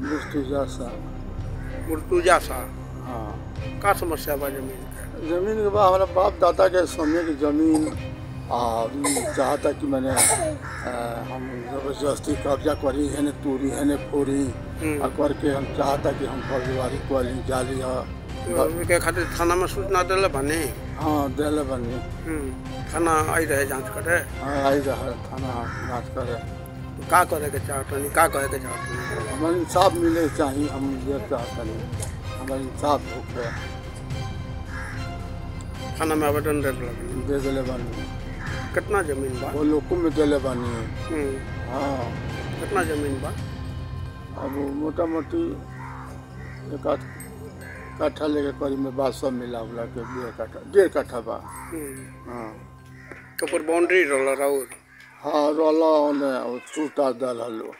मृत्यु जैसा मुर्तुजा सा हाँ। का समस्या बा ज़मीन के? ज़मीन के बाद हमारा बाप दादा के समय की ज़मीन और ई चाहता कि मैंने हम ज़बरदस्ती कब्जा करी है ने तूरी है ने फोरी हम्म। और करके हम चाहता कि हम परिवारी कॉलिंग जाली है के खातिर थाना में सूचना दिले भने हाँ दिले बनी। हम्म, थाना आई रहे जाँच करे? हाँ आई रहा थाना जाँच करे। का करे के चाहतनी? का कहे के चाहतनी? हमारे इंसाफ मिले चाहिए हम ये चाहते नहीं हमारे इंसाफ होके थाना में आवेदन दे लगे दे दिले बनी कितना ज़मीन बा? वो लोगों में दिले बनी हम्म, हाँ। कितना ज़मीन बा? अब मोटा मोटी एक आध कट्ठा लेके करीब में बात सब मिला उला के डेढ़ कट्ठा डेढ़ कट्ठा बा। हम्म, हाँ। के ऊपर बाउंड्री रहल राउर हाँ रोला ओने टूटा दल हलो